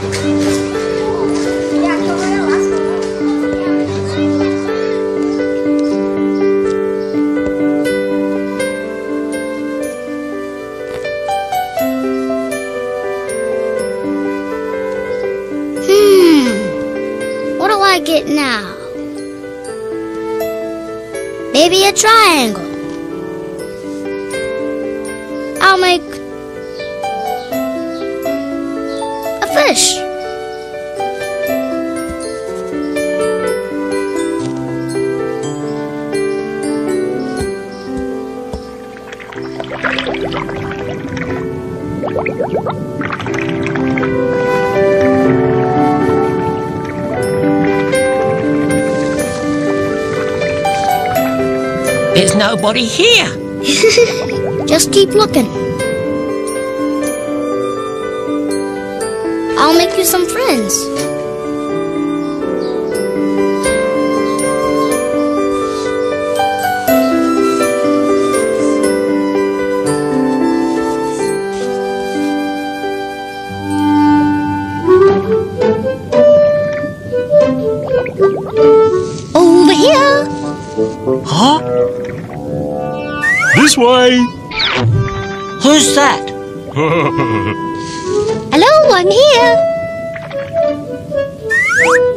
Hmm. it now. Maybe a triangle. I'll make fish. There's nobody here. Just keep looking. Over here. Huh? This way. Who's that? Hello, I'm here.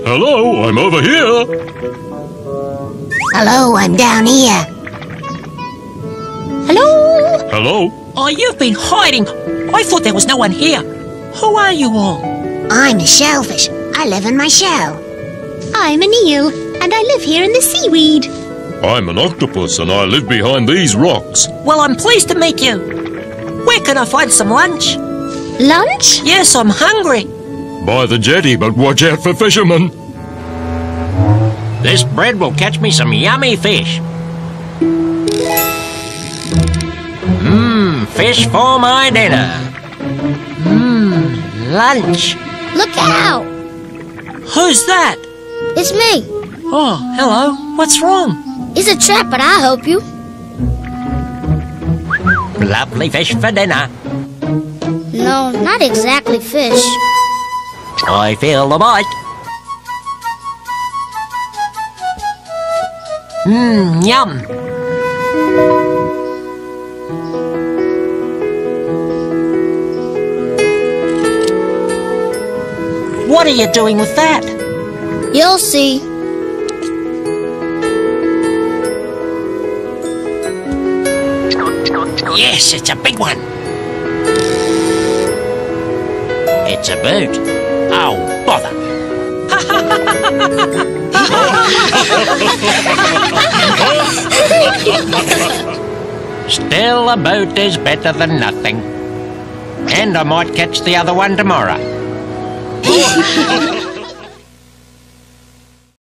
Hello, I'm over here. Hello, I'm down here. Hello. Hello. Oh, you've been hiding. I thought there was no one here. Who are you all? I'm a shellfish. I live in my shell. I'm an eel, and I live here in the seaweed. I'm an octopus and I live behind these rocks. Well, I'm pleased to meet you. Where can I find some lunch? Lunch? Yes, I'm hungry. By the jetty, but watch out for fishermen. This bread will catch me some yummy fish. Mmm, fish for my dinner. Mmm, lunch. Look out! Who's that? It's me. Oh, hello. What's wrong? It's a trap, but I'll help you. Lovely fish for dinner. No, not exactly fish. I feel the bite. Mmm, yum. What are you doing with that? You'll see. Yes, it's a big one. It's a boot. Oh, bother. Still, a boat is better than nothing. And I might catch the other one tomorrow.